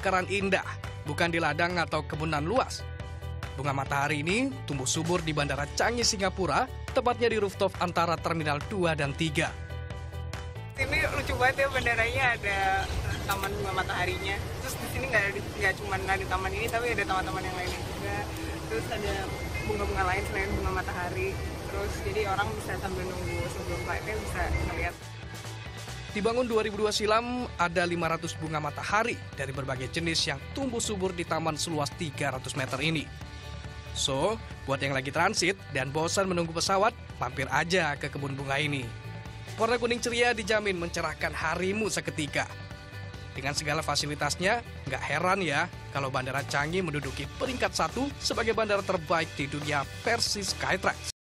mekaran indah, bukan di ladang atau kebunan luas. Bunga matahari ini tumbuh subur di Bandara Canggih, Singapura, tepatnya di rooftop antara Terminal 2 dan 3. Ini lucu banget ya bandaranya ada taman bunga mataharinya. Terus di sini nggak nggak cuma ada taman ini tapi ada taman-taman yang lainnya juga. Terus ada bunga-bunga lain selain bunga matahari. Terus jadi orang bisa sambil nunggu sebelum flightnya bisa ngeliat Dibangun 2002 silam, ada 500 bunga matahari dari berbagai jenis yang tumbuh subur di taman seluas 300 meter ini. So, buat yang lagi transit dan bosan menunggu pesawat, mampir aja ke kebun bunga ini. Warna kuning ceria dijamin mencerahkan harimu seketika. Dengan segala fasilitasnya, nggak heran ya kalau Bandara Canggih menduduki peringkat satu sebagai bandara terbaik di dunia versi Skytrax.